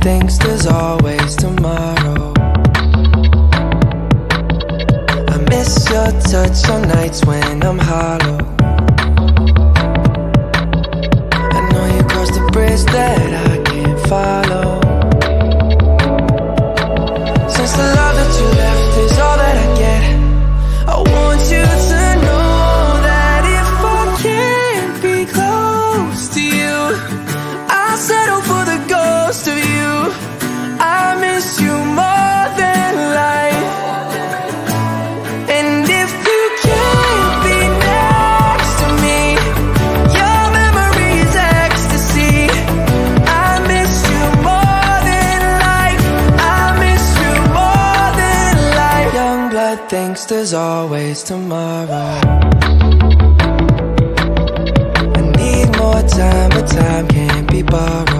thinks there's always tomorrow. I miss your touch on nights when I'm hollow. I know you crossed the bridge that I can't follow. to let head thinks there's always tomorrow. I need more time, but time can't be borrowed.